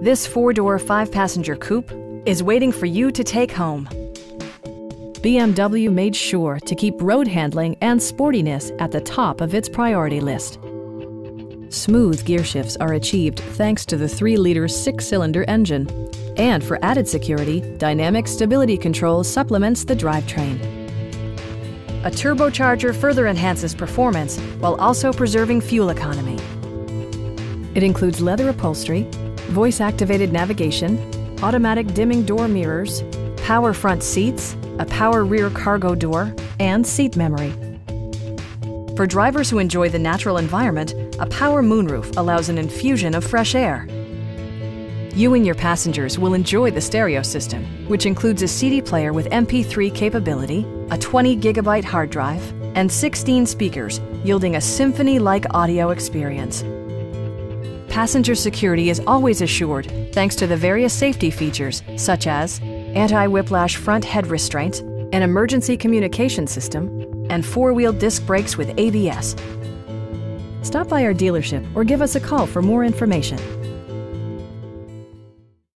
this four-door, five-passenger coupe is waiting for you to take home. BMW made sure to keep road handling and sportiness at the top of its priority list. Smooth gear shifts are achieved thanks to the 3-liter six-cylinder engine. And for added security, Dynamic Stability Control supplements the drivetrain. A turbocharger further enhances performance while also preserving fuel economy. It includes leather upholstery, voice-activated navigation, automatic dimming door mirrors, power front seats, a power rear cargo door, and seat memory. For drivers who enjoy the natural environment, a power moonroof allows an infusion of fresh air. You and your passengers will enjoy the stereo system, which includes a CD player with MP3 capability, a 20 gigabyte hard drive, and 16 speakers, yielding a symphony-like audio experience. Passenger security is always assured thanks to the various safety features such as anti-whiplash front head restraints, an emergency communication system, and four-wheel disc brakes with ABS. Stop by our dealership or give us a call for more information.